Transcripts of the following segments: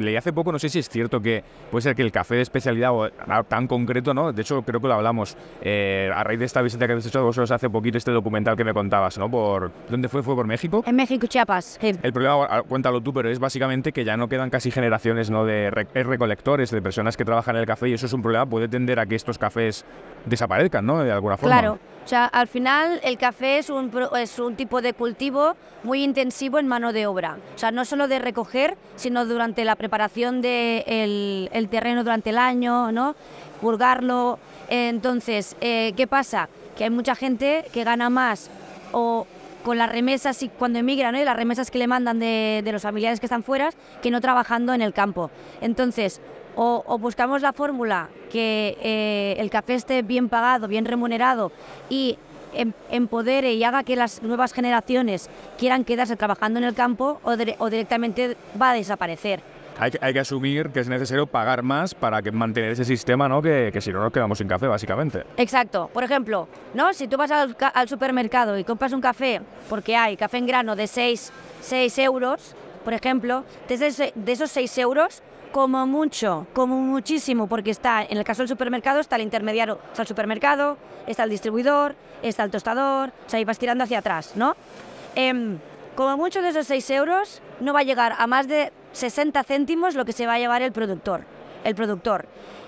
leí hace poco, no sé si es cierto que puede ser que el café de especialidad o tan concreto, ¿no? De hecho, creo que lo hablamos eh, a raíz de esta visita que habéis hecho vosotros hace poquito, este documental que me contabas, ¿no? Por, ¿Dónde fue? ¿Fue por México? En México, Chiapas. El problema, cuéntalo tú, pero es básicamente que ya no quedan casi generaciones ¿no? de recolectores, de personas que trabajan en el café y eso es un problema, puede tender a que estos cafés desaparezcan, ¿no? De alguna forma. Claro. O sea, al final el café es un, es un tipo de cultivo muy intensivo en mano de obra. O sea, no solo de recoger, sino durante la preparación del de el terreno durante el año, ¿no? Purgarlo. Entonces, eh, ¿qué pasa? Que hay mucha gente que gana más o con las remesas y cuando emigran, ¿no? las remesas que le mandan de, de, los familiares que están fuera, que no trabajando en el campo. Entonces, o, buscamos la fórmula que eh, el café esté bien pagado, bien remunerado y em, empodere y haga que las nuevas generaciones quieran quedarse trabajando en el campo o, directamente va a desaparecer. Hay, hay, que asumir que es necesario pagar más para que mantener ese sistema, ¿no? Que, que, si no nos quedamos sin café, básicamente. Exacto. Por ejemplo, ¿no? Si tú vas al, supermercado y compras un café, porque hay café en grano de 6, 6 euros, por ejemplo, de, de esos 6 euros, como mucho, como muchísimo, porque está, en el caso del supermercado, está el intermediario, está el supermercado, está el distribuidor, está el tostador, o sea, y vas tirando hacia atrás, ¿no? Em, como mucho de esos 6 euros, no va a llegar a más de 60 céntimos lo que se va a llevar el productor. El productor.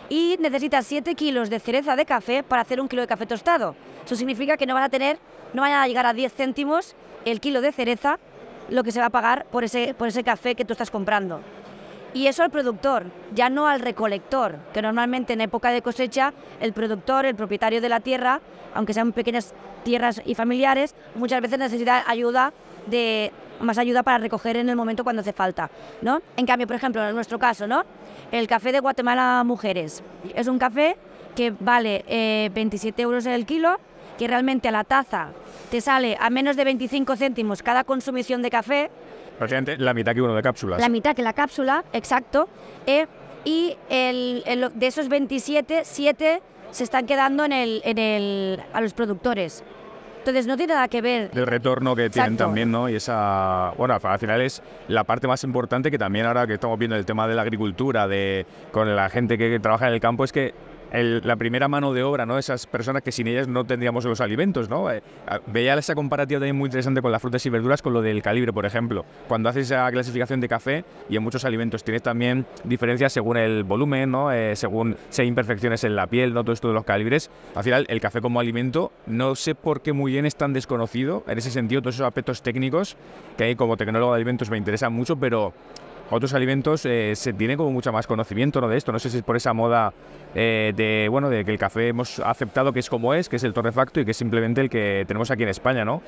Y necesitas 7 kilos de cereza de café para hacer un kilo de café tostado. Eso significa que no van a tener, no van a llegar a 10 céntimos el kilo de cereza lo que se va a pagar por ese, por ese café que tú estás comprando. Y eso al productor, ya no al recolector, que normalmente en época de cosecha el productor, el propietario de la tierra, aunque sean pequeñas tierras y familiares, muchas veces necesita ayuda de más ayuda para recoger en el momento cuando hace falta, ¿no? En cambio, por ejemplo, en nuestro caso, ¿no? El café de Guatemala Mujeres es un café que vale 27 eh, euros el kilo, que realmente a la taza te sale a menos de 25 céntimos cada consumición de café, Prácticamente la mitad que uno de cápsulas. La mitad que la cápsula, exacto. Eh, y el, de esos 27, 7 se están quedando en el, en el, a los productores. Entonces no tiene nada que ver. El retorno que tienen también, ¿no? Y esa, bueno, al final es la parte más importante que también ahora que estamos viendo el tema de la agricultura, de con la gente que trabaja en el campo, es que la primera mano de obra, ¿no? Esas personas que sin ellas no tendríamos los alimentos, ¿no? Eh, veía esa comparativa también muy interesante con las frutas y verduras, con lo del calibre, por ejemplo. Cuando haces esa clasificación de café y en muchos alimentos tienes también diferencias según el volumen, ¿no? Eh, según si hay imperfecciones en la piel, ¿no? Todo esto de los calibres. Al final, el café como alimento, no sé por qué muy bien es tan desconocido. En ese sentido, todos esos aspectos técnicos que hay como tecnólogo de alimentos me interesan mucho, pero otros alimentos eh, se tiene como mucho más conocimiento ¿no? de esto. No sé si es por esa moda eh, de bueno de que el café hemos aceptado que es como es, que es el torrefacto y que es simplemente el que tenemos aquí en España, ¿no?